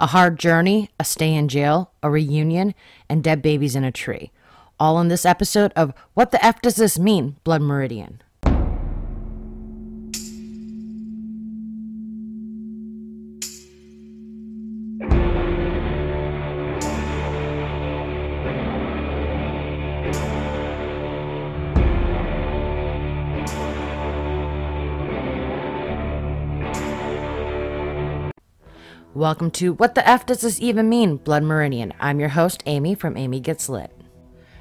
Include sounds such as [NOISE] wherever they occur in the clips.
A hard journey, a stay in jail, a reunion, and dead babies in a tree. All in this episode of What the F Does This Mean? Blood Meridian. Welcome to What the F Does This Even Mean? Blood Meridian. I'm your host, Amy from Amy Gets Lit.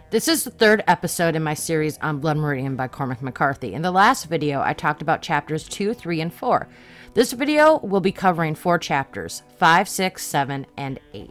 This is the third episode in my series on Blood Meridian by Cormac McCarthy. In the last video, I talked about chapters 2, 3, and 4. This video will be covering four chapters 5, 6, 7, and 8.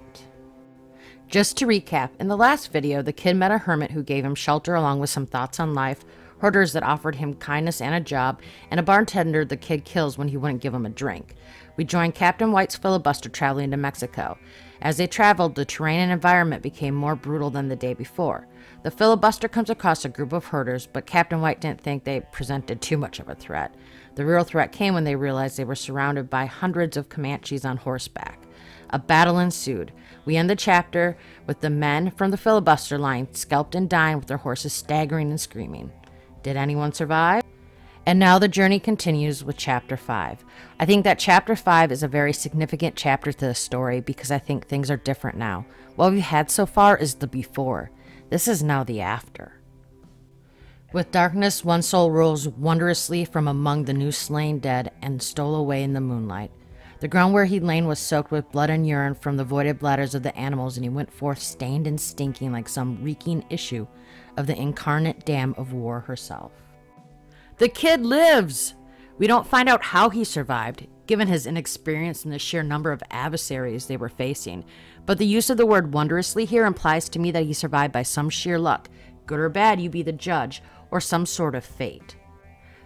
Just to recap, in the last video, the kid met a hermit who gave him shelter along with some thoughts on life, herders that offered him kindness and a job, and a bartender the kid kills when he wouldn't give him a drink. We joined Captain White's filibuster traveling to Mexico. As they traveled, the terrain and environment became more brutal than the day before. The filibuster comes across a group of herders, but Captain White didn't think they presented too much of a threat. The real threat came when they realized they were surrounded by hundreds of Comanches on horseback. A battle ensued. We end the chapter with the men from the filibuster line scalped and dying with their horses staggering and screaming. Did anyone survive? And now the journey continues with chapter 5. I think that chapter 5 is a very significant chapter to the story because I think things are different now. What we've had so far is the before. This is now the after. With darkness, one soul rose wondrously from among the new slain dead and stole away in the moonlight. The ground where he'd lain was soaked with blood and urine from the voided bladders of the animals, and he went forth stained and stinking like some reeking issue of the incarnate dam of war herself. The kid lives! We don't find out how he survived, given his inexperience and the sheer number of adversaries they were facing, but the use of the word wondrously here implies to me that he survived by some sheer luck, good or bad, you be the judge, or some sort of fate.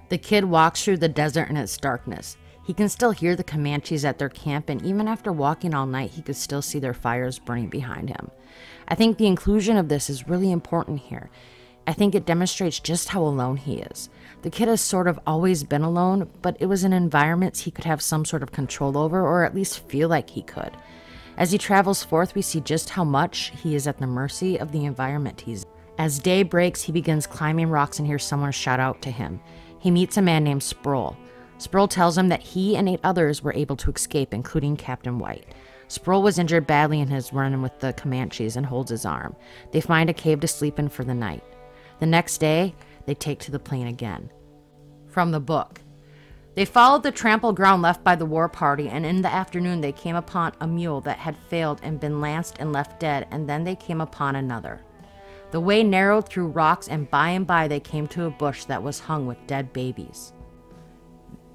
The kid walks through the desert in its darkness. He can still hear the Comanches at their camp, and even after walking all night, he could still see their fires burning behind him. I think the inclusion of this is really important here. I think it demonstrates just how alone he is. The kid has sort of always been alone, but it was in environments he could have some sort of control over, or at least feel like he could. As he travels forth, we see just how much he is at the mercy of the environment he's in. As day breaks, he begins climbing rocks and hears someone shout out to him. He meets a man named Sproul. Sproul tells him that he and eight others were able to escape, including Captain White. Sproul was injured badly in his run with the Comanches and holds his arm. They find a cave to sleep in for the night. The next day, they take to the plain again. From the book. They followed the trampled ground left by the war party, and in the afternoon they came upon a mule that had failed and been lanced and left dead, and then they came upon another. The way narrowed through rocks, and by and by they came to a bush that was hung with dead babies.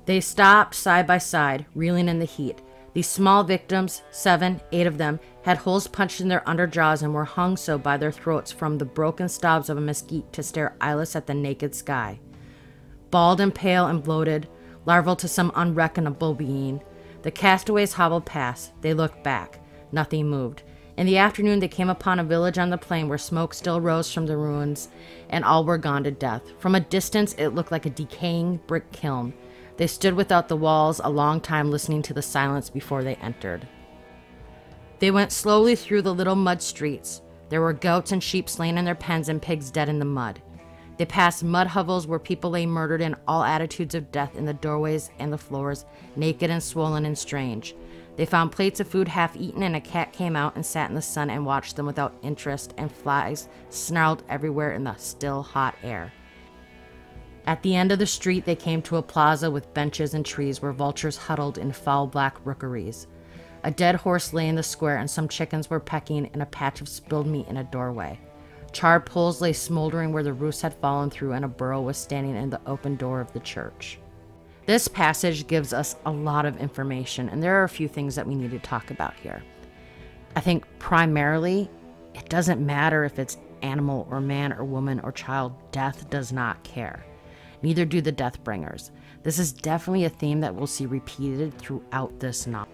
They stopped side by side, reeling in the heat. These small victims, seven, eight of them, had holes punched in their under jaws and were hung so by their throats from the broken stobs of a mesquite to stare eyeless at the naked sky. Bald and pale and bloated, larval to some unreckonable being, the castaways hobbled past. They looked back. Nothing moved. In the afternoon, they came upon a village on the plain where smoke still rose from the ruins, and all were gone to death. From a distance, it looked like a decaying brick kiln. They stood without the walls a long time listening to the silence before they entered. They went slowly through the little mud streets. There were goats and sheep slain in their pens and pigs dead in the mud. They passed mud hovels where people lay murdered in all attitudes of death in the doorways and the floors, naked and swollen and strange. They found plates of food half eaten, and a cat came out and sat in the sun and watched them without interest, and flies snarled everywhere in the still, hot air. At the end of the street, they came to a plaza with benches and trees where vultures huddled in foul black rookeries. A dead horse lay in the square, and some chickens were pecking in a patch of spilled meat in a doorway. Charred poles lay smoldering where the roofs had fallen through, and a burro was standing in the open door of the church. This passage gives us a lot of information, and there are a few things that we need to talk about here. I think primarily, it doesn't matter if it's animal or man or woman or child, death does not care neither do the Deathbringers. This is definitely a theme that we'll see repeated throughout this novel.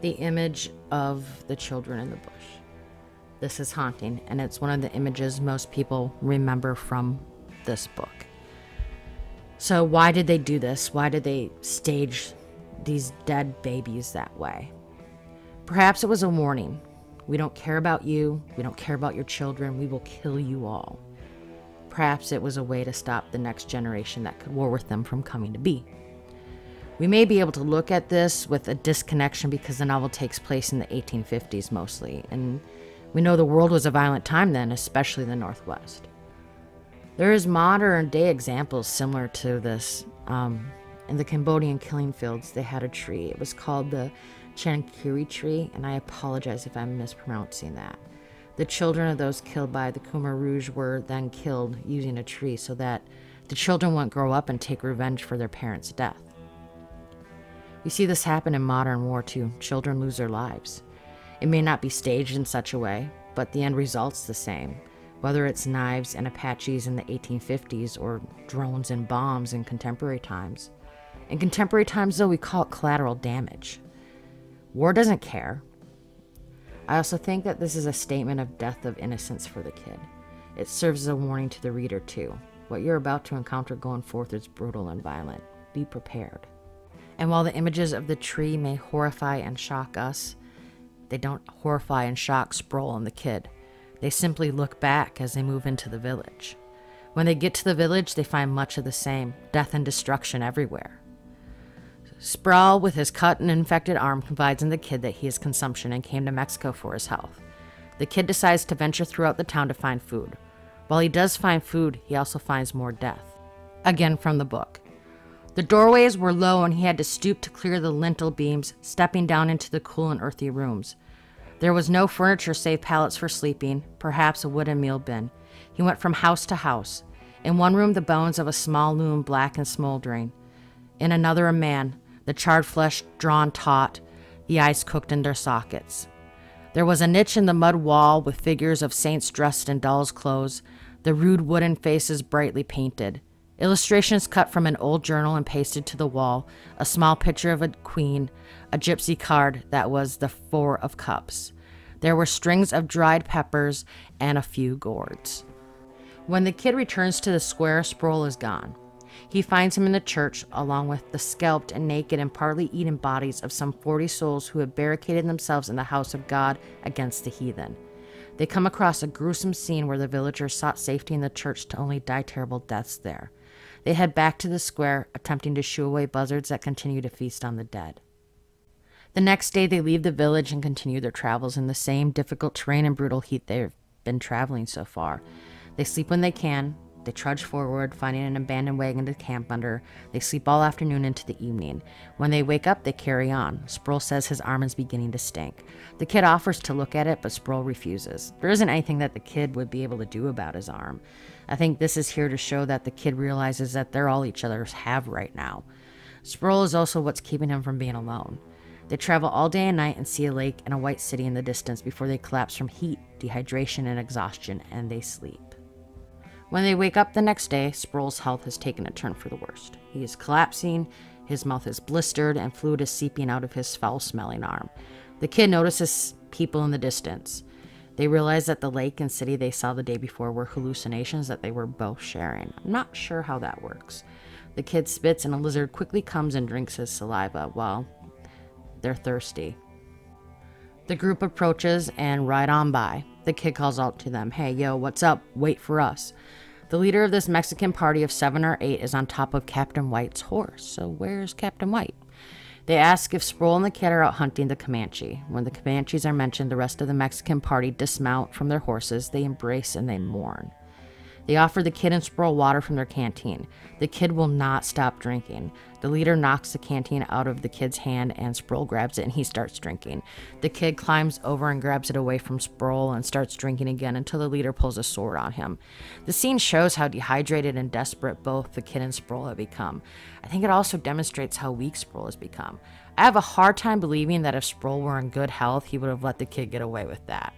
The image of the children in the bush. This is haunting, and it's one of the images most people remember from this book. So, why did they do this? Why did they stage these dead babies that way? Perhaps it was a warning. We don't care about you. We don't care about your children. We will kill you all. Perhaps it was a way to stop the next generation that could war with them from coming to be. We may be able to look at this with a disconnection because the novel takes place in the 1850s mostly, and we know the world was a violent time then, especially the Northwest. There is modern day examples similar to this. Um, in the Cambodian killing fields, they had a tree. It was called the Chankiri tree, and I apologize if I'm mispronouncing that. The children of those killed by the Khmer Rouge were then killed using a tree so that the children won't grow up and take revenge for their parents' death. We see this happen in modern war too. Children lose their lives. It may not be staged in such a way, but the end result's the same. Whether it's knives and Apaches in the 1850s or drones and bombs in contemporary times. In contemporary times, though, we call it collateral damage. War doesn't care. I also think that this is a statement of death of innocence for the kid. It serves as a warning to the reader, too. What you're about to encounter going forth is brutal and violent. Be prepared. And while the images of the tree may horrify and shock us, they don't horrify and shock Sproul and the kid. They simply look back as they move into the village. When they get to the village, they find much of the same death and destruction everywhere. Sproul, with his cut and infected arm, confides in the kid that he has consumption and came to Mexico for his health. The kid decides to venture throughout the town to find food. While he does find food, he also finds more death. Again from the book. The doorways were low and he had to stoop to clear the lintel beams, stepping down into the cool and earthy rooms. There was no furniture save pallets for sleeping, perhaps a wooden meal bin. He went from house to house. In one room, the bones of a small loom, black and smoldering. In another, a man, the charred flesh drawn taut, the eyes cooked in their sockets. There was a niche in the mud wall with figures of saints dressed in dolls' clothes, the rude wooden faces brightly painted. Illustrations cut from an old journal and pasted to the wall, a small picture of a queen, a gypsy card that was the Four of Cups. There were strings of dried peppers and a few gourds. When the kid returns to the square, Sproul is gone. He finds him in the church, along with the scalped and naked and partly eaten bodies of some 40 souls who had barricaded themselves in the house of God against the heathen. They come across a gruesome scene where the villagers sought safety in the church to only die terrible deaths there. They head back to the square, attempting to shoo away buzzards that continue to feast on the dead. The next day, they leave the village and continue their travels in the same difficult terrain and brutal heat they've been traveling so far. They sleep when they can. They trudge forward, finding an abandoned wagon to camp under. They sleep all afternoon into the evening. When they wake up, they carry on. Sproul says his arm is beginning to stink. The kid offers to look at it, but Sproul refuses. There isn't anything that the kid would be able to do about his arm. I think this is here to show that the kid realizes that they're all each other's have right now. Sproul is also what's keeping him from being alone. They travel all day and night and see a lake and a white city in the distance before they collapse from heat, dehydration, and exhaustion, and they sleep. When they wake up the next day, Sproul's health has taken a turn for the worst. He is collapsing, his mouth is blistered, and fluid is seeping out of his foul smelling arm. The kid notices people in the distance. They realize that the lake and city they saw the day before were hallucinations that they were both sharing. I'm not sure how that works. The kid spits, and a lizard quickly comes and drinks his saliva. Well, they're thirsty. The group approaches and ride on by. The kid calls out to them, Hey, yo, what's up? Wait for us. The leader of this Mexican party of seven or eight is on top of Captain White's horse. So, where's Captain White? They ask if Sproul and the kid are out hunting the Comanche. When the Comanches are mentioned, the rest of the Mexican party dismount from their horses, they embrace and they mourn. They offer the kid and Sproul water from their canteen. The kid will not stop drinking. The leader knocks the canteen out of the kid's hand and Sproul grabs it and he starts drinking. The kid climbs over and grabs it away from Sproul and starts drinking again until the leader pulls a sword on him. The scene shows how dehydrated and desperate both the kid and Sproul have become. I think it also demonstrates how weak Sproul has become. I have a hard time believing that if Sproul were in good health, he would have let the kid get away with that.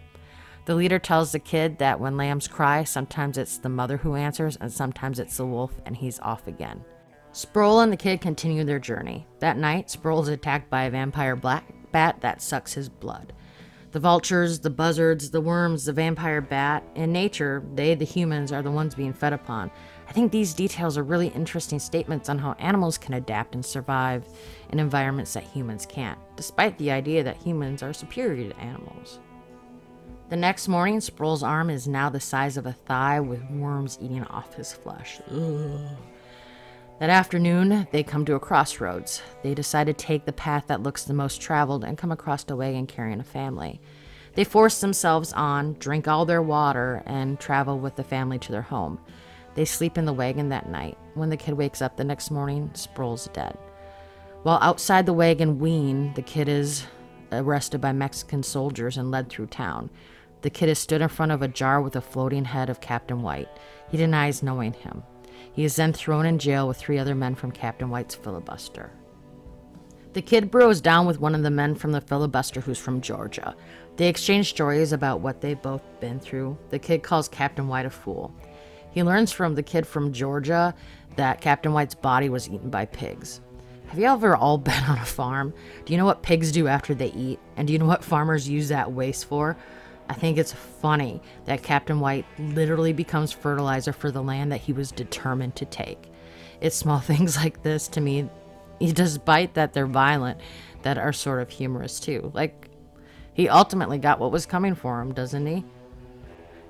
The leader tells the kid that when lambs cry, sometimes it's the mother who answers and sometimes it's the wolf, and he's off again. Sproul and the kid continue their journey. That night, Sproul is attacked by a vampire black bat that sucks his blood. The vultures, the buzzards, the worms, the vampire bat, in nature, they, the humans, are the ones being fed upon. I think these details are really interesting statements on how animals can adapt and survive in environments that humans can't, despite the idea that humans are superior to animals. The next morning, Sproul's arm is now the size of a thigh with worms eating off his flesh. Ugh. That afternoon, they come to a crossroads. They decide to take the path that looks the most traveled and come across a wagon carrying a family. They force themselves on, drink all their water, and travel with the family to their home. They sleep in the wagon that night. When the kid wakes up the next morning, Sproul's dead. While outside the wagon Ween, the kid is arrested by Mexican soldiers and led through town. The kid is stood in front of a jar with a floating head of Captain White. He denies knowing him. He is then thrown in jail with three other men from Captain White's filibuster. The kid bros down with one of the men from the filibuster who's from Georgia. They exchange stories about what they've both been through. The kid calls Captain White a fool. He learns from the kid from Georgia that Captain White's body was eaten by pigs. Have you ever all [LAUGHS] been on a farm? Do you know what pigs do after they eat? And do you know what farmers use that waste for? I think it's funny that Captain White literally becomes fertilizer for the land that he was determined to take. It's small [LAUGHS] things like this to me, despite that they're violent, that are sort of humorous too. Like, he ultimately got what was coming for him, doesn't he?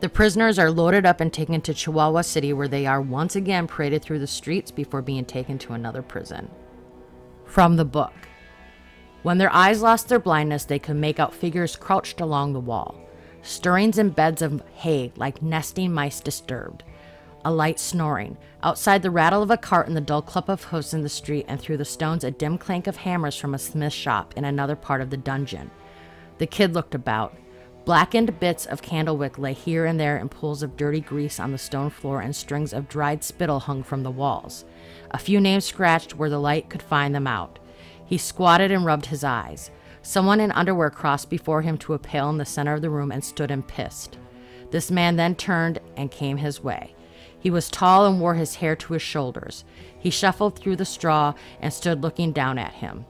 The prisoners are loaded up and taken to Chihuahua City, where they are once again paraded through the streets before being taken to another prison. From the book When their eyes lost their blindness, they could make out figures crouched along the wall, stirrings in beds of hay like nesting mice disturbed. A light snoring. Outside, the rattle of a cart and the dull clump of hoofs in the street, and through the stones, a dim clank of hammers from a smith's shop in another part of the dungeon. The kid looked about. Blackened bits of candlewick lay here and there in pools of dirty grease on the stone floor, and strings of dried spittle hung from the walls. A few names scratched where the light could find them out. He squatted and rubbed his eyes. Someone in underwear crossed before him to a pail in the center of the room and stood and pissed. This man then turned and came his way. He was tall and wore his hair to his shoulders. He shuffled through the straw and stood looking down at him.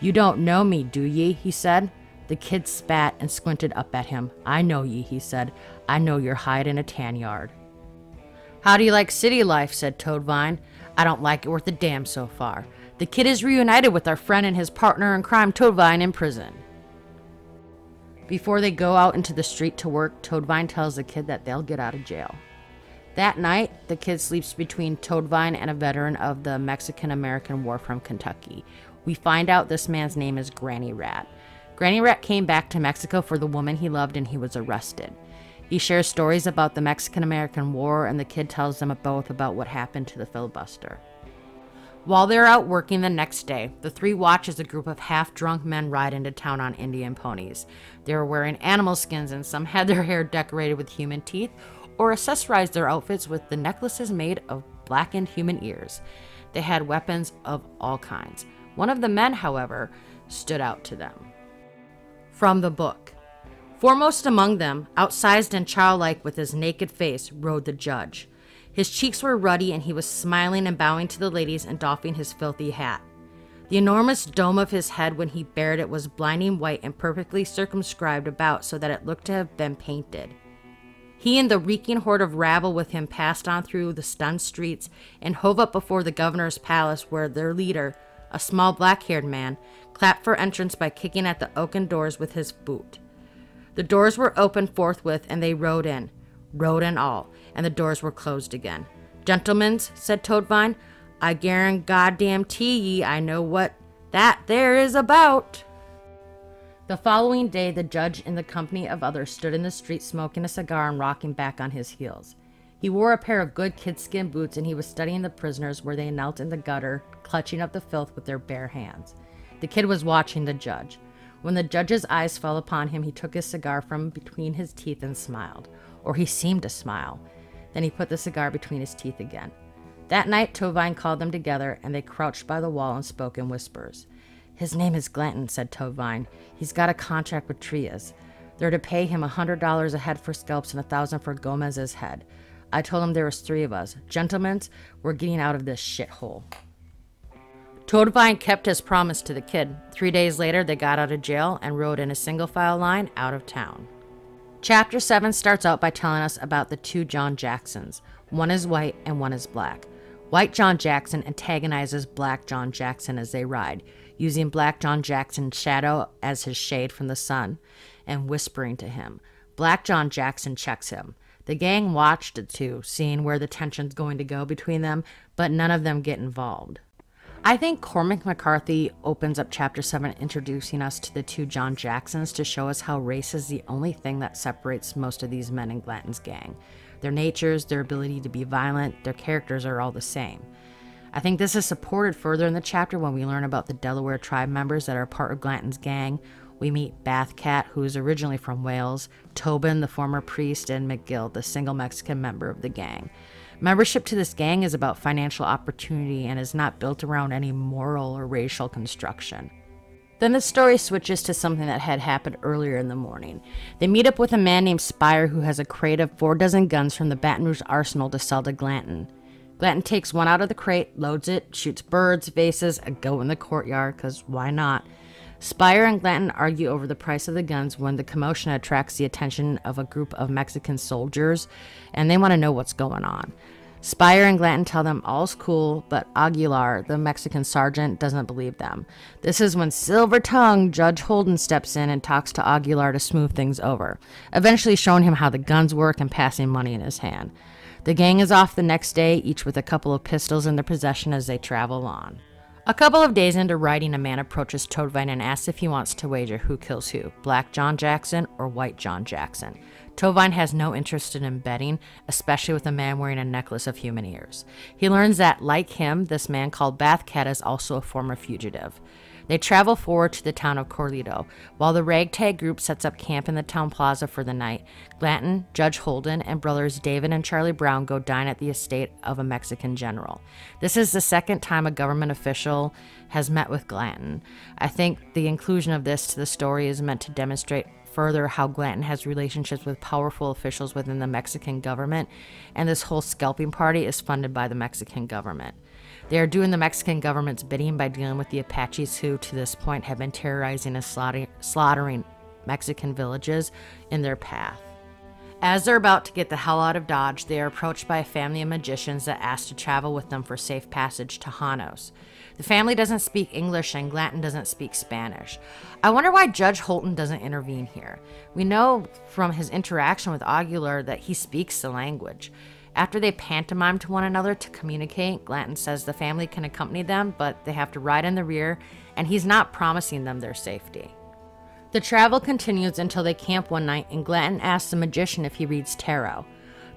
You don't know me, do ye? he said. The kid spat and squinted up at him. I know ye, he said. I know you're hide in a tan yard. How do you like city life? said Toadvine. I don't like it worth a damn so far. The kid is reunited with our friend and his partner in crime, Toadvine, in prison. Before they go out into the street to work, Toadvine tells the kid that they'll get out of jail. That night, the kid sleeps between Toadvine and a veteran of the Mexican American War from Kentucky. We find out this man's name is Granny Rat. Granny Rat came back to Mexico for the woman he loved and he was arrested. He shares stories about the Mexican American War, and the kid tells them both about what happened to the filibuster. While they're out working the next day, the three watch as a group of half drunk men ride into town on Indian ponies. They were wearing animal skins, and some had their hair decorated with human teeth or accessorized their outfits with the necklaces made of blackened human ears. They had weapons of all kinds. One of the men, however, stood out to them. From the book Foremost among them, outsized and childlike with his naked face, rode the judge. His cheeks were ruddy and he was smiling and bowing to the ladies and doffing his filthy hat. The enormous dome of his head when he bared it was blinding white and perfectly circumscribed about so that it looked to have been painted. He and the reeking horde of rabble with him passed on through the stunned streets and hove up before the governor's palace where their leader, a small black haired man, clapped for entrance by kicking at the oaken doors with his boot. The doors were opened forthwith, and they rode in, rode and all, and the doors were closed again. Gentlemen, said Toadvine, I guarantee goddamn ye I know what that there is about. The following day, the judge, in the company of others, stood in the street smoking a cigar and rocking back on his heels. He wore a pair of good kidskin boots and he was studying the prisoners where they knelt in the gutter, clutching up the filth with their bare hands. The kid was watching the judge. When the judge's eyes fell upon him, he took his cigar from between his teeth and smiled, or he seemed to smile. Then he put the cigar between his teeth again. That night, Toadvine called them together, and they crouched by the wall and spoke in whispers. His name is Glanton, said Toadvine. He's got a contract with Trias. They're to pay him a hundred dollars a head for scalps and a thousand for Gomez's head. I told him there was three of us. Gentlemen, we're getting out of this shithole. Toadvine kept his promise to the kid. Three days later, they got out of jail and rode in a single file line out of town. Chapter 7 starts out by telling us about the two John Jacksons. One is white and one is black. White John Jackson antagonizes Black John Jackson as they ride, using Black John Jackson's shadow as his shade from the sun and whispering to him. Black John Jackson checks him. The gang watched the two, seeing where the tension's going to go between them, but none of them get involved. I think Cormac McCarthy opens up chapter 7 introducing us to the two John Jacksons to show us how race is the only thing that separates most of these men in Glanton's gang. Their natures, their ability to be violent, their characters are all the same. I think this is supported further in the chapter when we learn about the Delaware tribe members that are part of Glanton's gang. We meet Bathcat, who is originally from Wales, Tobin, the former priest, and McGill, the single Mexican member of the gang. Membership to this gang is about financial opportunity and is not built around any moral or racial construction. Then the story switches to something that had happened earlier in the morning. They meet up with a man named Speyer who has a crate of four dozen guns from the Baton Rouge arsenal to sell to Glanton. Glanton takes one out of the crate, loads it, shoots birds, vases, a goat in the courtyard, because why not? Speyer and Glanton argue over the price of the guns when the commotion attracts the attention of a group of Mexican soldiers, and they want to know what's going on. Speyer and Glanton tell them all's cool, but Aguilar, the Mexican sergeant, doesn't believe them. This is when Silver Tongue Judge Holden steps in and talks to Aguilar to smooth things over, eventually showing him how the guns work and passing money in his hand. The gang is off the next day, each with a couple of pistols in their possession as they travel on. A couple of days into riding, a man approaches Toadvine and asks if he wants to wager who kills who, Black John Jackson or White John Jackson. Toadvine has no interest in betting, especially with a man wearing a necklace of human ears. He learns that, like him, this man called Bathcat is also a former fugitive. They travel forward to the town of Corlido. While the ragtag group sets up camp in the town plaza for the night, Glanton, Judge Holden, and brothers David and Charlie Brown go dine at the estate of a Mexican general. This is the second time a government official has met with Glanton. I think the inclusion of this to the story is meant to demonstrate further how Glanton has relationships with powerful officials within the Mexican government, and this whole scalping party is funded by the Mexican government. They are doing the Mexican government's bidding by dealing with the Apaches who, to this point, have been terrorizing and slaughtering Mexican villages in their path. As they're about to get the hell out of Dodge, they are approached by a family of magicians that ask to travel with them for safe passage to Janos. The family doesn't speak English and Glanton doesn't speak Spanish. I wonder why Judge Holden doesn't intervene here. We know from his interaction with Aguilar that he speaks the language. After they pantomime to one another to communicate, Glanton says the family can accompany them, but they have to ride in the rear, and he's not promising them their safety. The travel continues until they camp one night, and Glanton asks the magician if he reads tarot.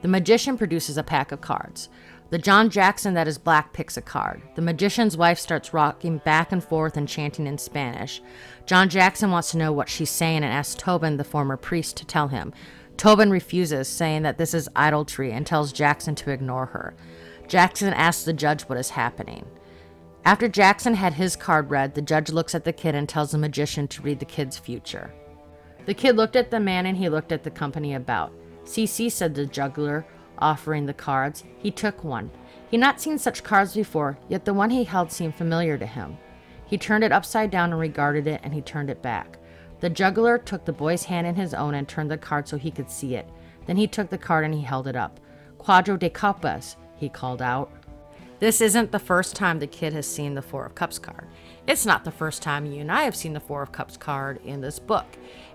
The magician produces a pack of cards. The John Jackson that is black picks a card. The magician's wife starts rocking back and forth and chanting in Spanish. John Jackson wants to know what she's saying and asks Tobin, the former priest, to tell him. Tobin refuses, saying that this is idolatry, and tells Jackson to ignore her. Jackson asks the judge what is happening. After Jackson had his card read, the judge looks at the kid and tells the magician to read the kid's future. The kid looked at the man and he looked at the company about. CC, said the juggler, offering the cards. He took one. He had not seen such cards before, yet the one he held seemed familiar to him. He turned it upside down and regarded it, and he turned it back. The juggler took the boy's hand in his own and turned the card so he could see it. Then he took the card and he held it up. Cuatro de copas, he called out. This isn't the first time the kid has seen the Four of Cups card. It's not the first time you and I have seen the Four of Cups card in this book.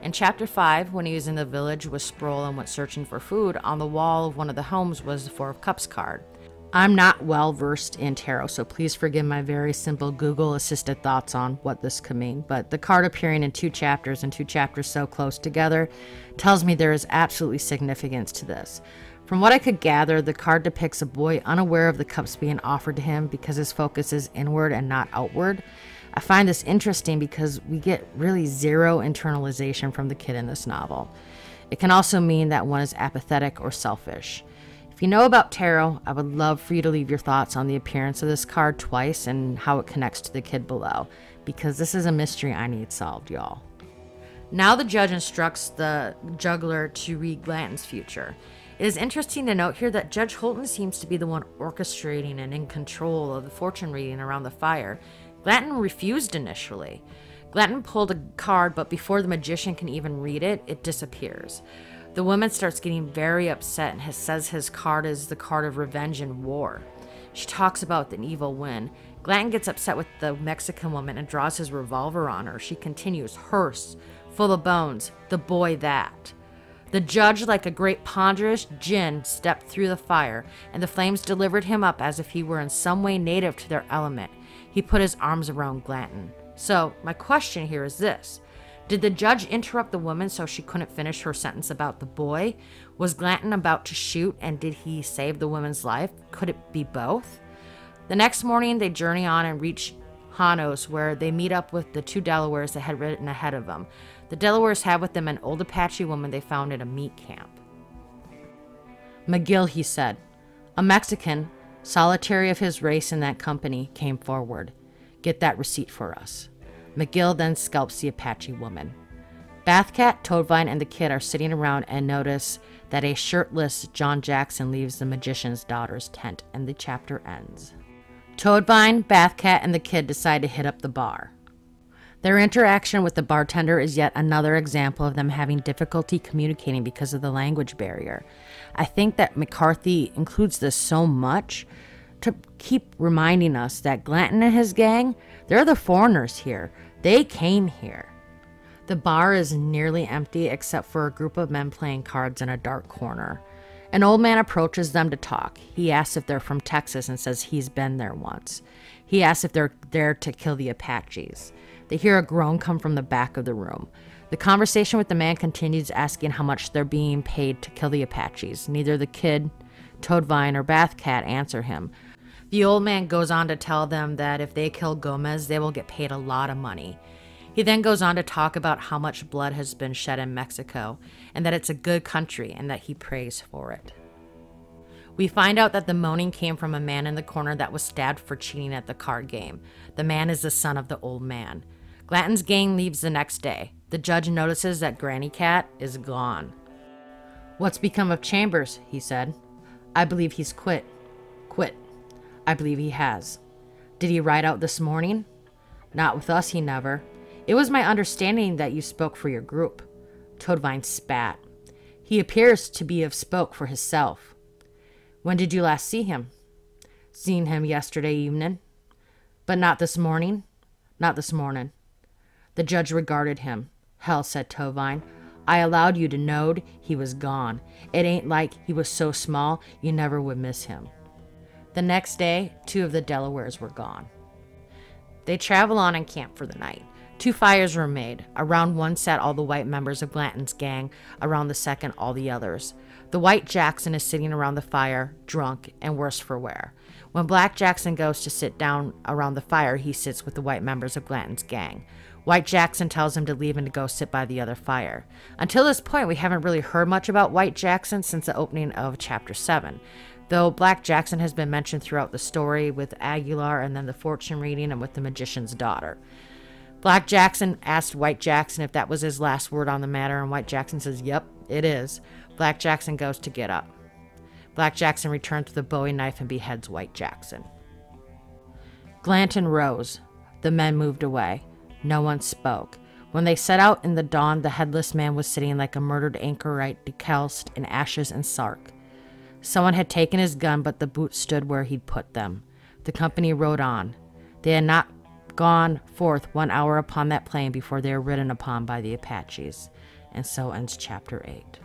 In chapter 5, when he was in the village with Sproul and went searching for food, on the wall of one of the homes was the Four of Cups card. I'm not well versed in tarot, so please forgive my very simple Google assisted thoughts on what this could mean. But the card appearing in two chapters and two chapters so close together tells me there is absolutely significance to this. From what I could gather, the card depicts a boy unaware of the cups being offered to him because his focus is inward and not outward. I find this interesting because we get really zero internalization from the kid in this novel. It can also mean that one is apathetic or selfish. If you know about tarot, I would love for you to leave your thoughts on the appearance of this card twice and how it connects to the kid below, because this is a mystery I need solved, y'all. Now the judge instructs the juggler to read Glanton's future. It is interesting to note here that Judge Holden seems to be the one orchestrating and in control of the fortune reading around the fire. Glanton refused initially. Glanton pulled a card, but before the magician can even read it, it disappears. The woman starts getting very upset and has, says his card is the card of revenge and war. She talks about an evil win. Glanton gets upset with the Mexican woman and draws his revolver on her. She continues, hearse, full of bones, the boy that. The judge, like a great ponderous djinn, stepped through the fire, and the flames delivered him up as if he were in some way native to their element. He put his arms around Glanton. So, my question here is this Did the judge interrupt the woman so she couldn't finish her sentence about the boy? Was Glanton about to shoot, and did he save the woman's life? Could it be both? The next morning, they journey on and reach Janos, where they meet up with the two Delawares that had ridden ahead of them. The Delawares have with them an old Apache woman they found at a meat camp. McGill, he said, a Mexican, solitary of his race in that company, came forward. Get that receipt for us. McGill then scalps the Apache woman. Bathcat, Toadvine, and the kid are sitting around and notice that a shirtless John Jackson leaves the magician's daughter's tent, and the chapter ends. Toadvine, Bathcat, and the kid decide to hit up the bar. Their interaction with the bartender is yet another example of them having difficulty communicating because of the language barrier. I think that McCarthy includes this so much to keep reminding us that Glanton and his gang, they're the foreigners here. They came here. The bar is nearly empty except for a group of men playing cards in a dark corner. An old man approaches them to talk. He asks if they're from Texas and says he's been there once. He asks if they're there to kill the Apaches. They hear a groan come from the back of the room. The conversation with the man continues, asking how much they're being paid to kill the Apaches. Neither the kid, Toadvine, or Bathcat answer him. The old man goes on to tell them that if they kill Gomez, they will get paid a lot of money. He then goes on to talk about how much blood has been shed in Mexico and that it's a good country and that he prays for it. We find out that the moaning came from a man in the corner that was stabbed for cheating at the card game. The man is the son of the old man. Glanton's gang leaves the next day. The judge notices that Granny Cat is gone. What's become of Chambers? he said. I believe he's quit. Quit. I believe he has. Did he ride out this morning? Not with us, he never. It was my understanding that you spoke for your group. Toadvine spat. He appears to be of spoke for himself. When did you last see him? Seen him yesterday evening. But not this morning? Not this morning. The judge regarded him. Hell, said Toadvine. I allowed you to knowed he was gone. It ain't like he was so small you never would miss him. The next day, two of the Delawares were gone. They travel on and camp for the night. Two fires were made. Around one sat all the white members of Glanton's gang, around the second, all the others. The white Jackson is sitting around the fire, drunk and worse for wear. When Black Jackson goes to sit down around the fire, he sits with the white members of Glanton's gang. White Jackson tells him to leave and to go sit by the other fire. Until this point, we haven't really heard much about White Jackson since the opening of Chapter 7. Though Black Jackson has been mentioned throughout the story with Aguilar and then the fortune reading and with the magician's daughter. Black Jackson asked White Jackson if that was his last word on the matter, and White Jackson says, Yep, it is. Black Jackson goes to get up. Black Jackson returns with a bowie knife and beheads White Jackson. Glanton rose. The men moved away. No one spoke. When they set out in the dawn, the headless man was sitting like a murdered anchorite, discalced in ashes and sark. Someone had taken his gun, but the boots stood where he'd put them. The company rode on. They had not gone forth one hour upon that plain before they are ridden upon by the Apaches. And so ends chapter 8.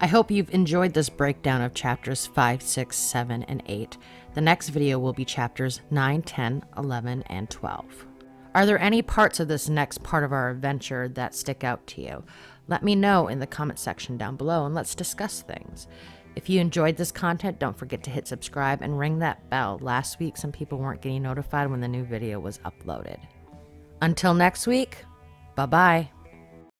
I hope you've enjoyed this breakdown of chapters 5, 6, 7, and 8. The next video will be chapters 9, 10, 11, and 12. Are there any parts of this next part of our adventure that stick out to you? Let me know in the comment section down below and let's discuss things. If you enjoyed this content, don't forget to hit subscribe and ring that bell. Last week, some people weren't getting notified when the new video was uploaded. Until next week, bye bye.